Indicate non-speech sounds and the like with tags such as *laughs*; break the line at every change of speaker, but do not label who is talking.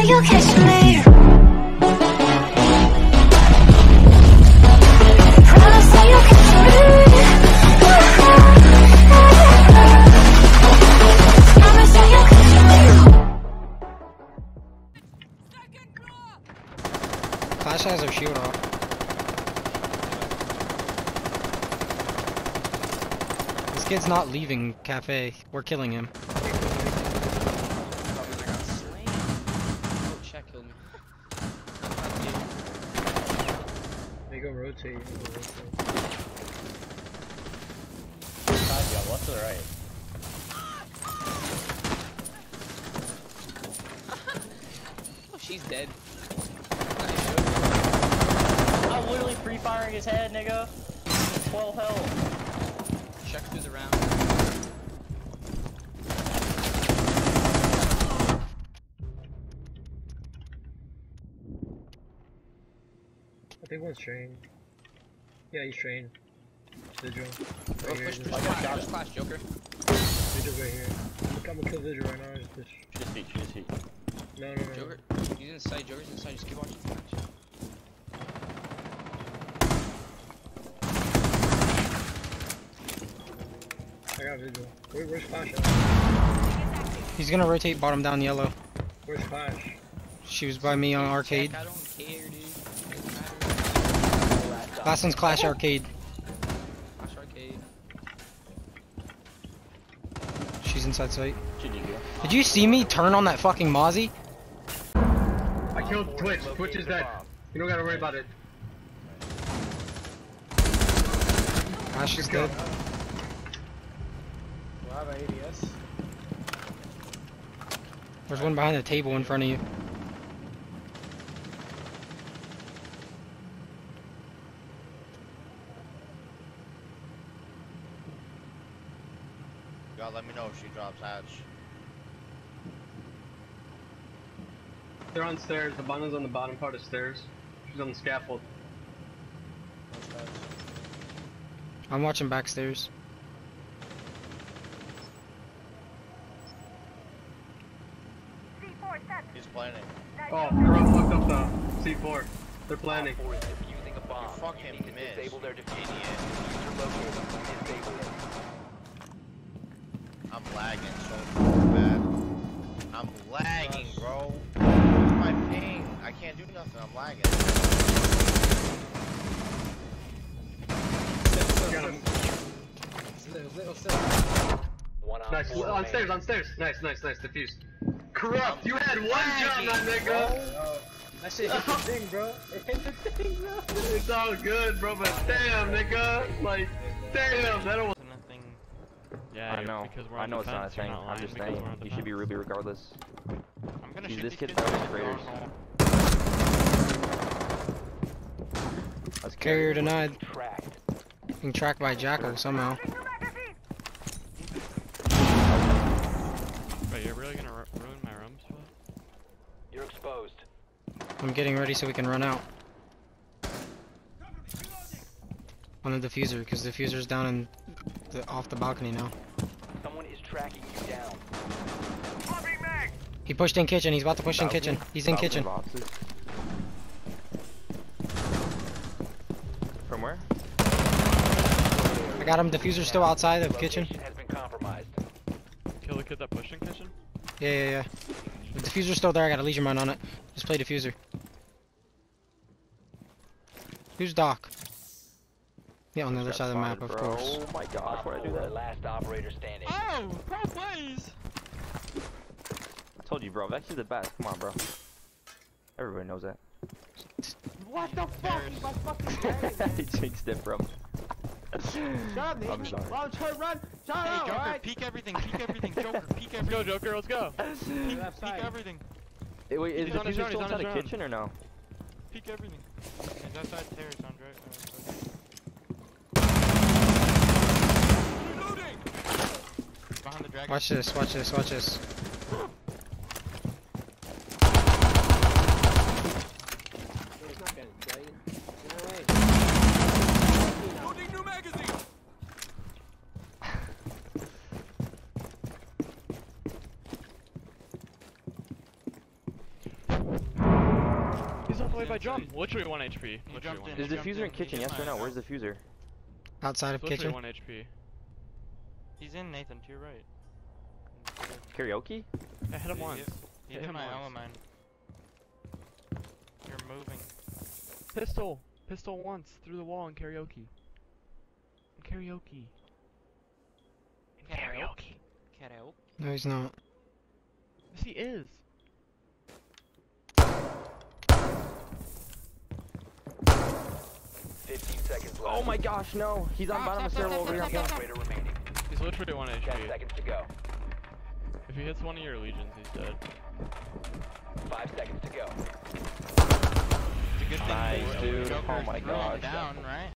say you'll catch me.
Clash has her shield off. This kid's not leaving cafe. We're killing him.
Oh, check killed me.
They go rotate. They go rotate.
Side, yeah, left to the right. *laughs*
Oh, she's dead.
I'm literally free firing his head, nigga. 12 health.
Check who's around.
I think one's trained. Yeah, he's trained. Vigil.
Oh,
Right here.
push,
Just,
push, push, push, clash, Joker.
Vigil's right here. Look, I'm gonna kill Vigil right now. Just push.
Just heat, just heat.
No, no, no.
Joker, he's inside, Joker's inside, just keep watching.
I got Vigil. Where, where's Flash at?
He's gonna rotate bottom down yellow.
Where's Flash?
She was by me on arcade.
Check, I don't care, dude. Doesn't.
Last one's Clash oh. arcade.
Clash arcade.
She's inside sight. Did you see me turn on that fucking Mozzie?
I killed Twitch. Twitch is dead. You don't gotta worry about it.
Ah, Clash is dead.
Do I have an ADS?
There's one behind the table in front of you.
You gotta let me know if Oh, she drops hatch.
They're on stairs. The bundle's on the bottom part of stairs. She's on the scaffold.
I'm watching backstairs.
He's planning.
Oh, Corrupt fucked up the C4. They're planning.
You fucking missed. Disable their Idiot. I'm lagging so bad. I'm lagging, bro. Where's my ping? I can't do nothing. I'm lagging.
Got him. Nice. On stairs, on stairs. Nice, nice, nice. Diffuse. Corrupt, you had one job, my nigga.
That shit hit the *laughs* thing, bro. It hit the thing, bro.
It's all good, bro, but damn, nigga. Like, damn, that was.
Nothing. Yeah,
I know.
Because we're
I
on
know it's not a thing.
not
I'm just
because
saying
we're on
he should be. Ruby regardless.
I'm gonna
He's-
shoot
this kid's
kids
better than
in the
Raiders.
hole.
That's
Carrier denied. Tracked. Being tracked by Jackal somehow.
Wait, you're really gonna ru ruin my room spot?
You're exposed.
I'm getting ready so we can run out. On the diffuser, because the diffuser's down in the, off the balcony now.
Someone is tracking you down.
He pushed in kitchen. He's about to push in kitchen. He's in kitchen.
Boxes. From where?
I got him. Diffuser's still outside of kitchen.
Has been compromised.
Kill the kid that pushed in kitchen?
Yeah, yeah, yeah. The diffuser's still there. I got a Lesion run on it. Just play diffuser. Who's Doc? Yeah, on the other side of the map, of
bro.
course.
Oh my gosh,
Op
why'd I do that?
Last operator standing.
Oh! Pro plays!
I told you, bro. Vex is the best. Come on, bro. Everybody knows that.
What the fuck is my fucking
he jinxed it, bro.
Shut up,
I'm sorry.
Run, turn, run. Shut
Hey,
up,
Joker,
alright?
peek everything, peek everything, Joker, *laughs* peek everything. Let's go, Joker, let's go. Peek, peek everything,
Hey, wait, is
He's
the
on
fuser still
he's
inside the kitchen or no?
peek everything. He's outside stairs, Andre. Uh, okay. Behind dragon.
Watch this, watch this, watch this.
It's not gonna kill you. No way.
Loading new magazine!
was all the way by jump. Literally 1 HP. Literally 1
Is
the
diffuser in
in,
kitchen? Yes or no? Where's
the
diffuser?
Outside of kitchen.
1 HP.
He's in Nathan, to your right.
Karaoke?
I hit him
He
once.
hit- He
Hit
hit
him
my
once.
Element. You're moving.
Pistol. Pistol once through the wall in karaoke. In karaoke. In karaoke.
Karaoke.
No, he's not.
Yes, he is.
Oh my gosh, no! He's on bottom of stairwell over here.
He's literally 1 HP. to go. If he hits one of your legions, he's dead.
It's a good thing
Nice,
the
dude. Oh my
throwing
gosh.
down, right?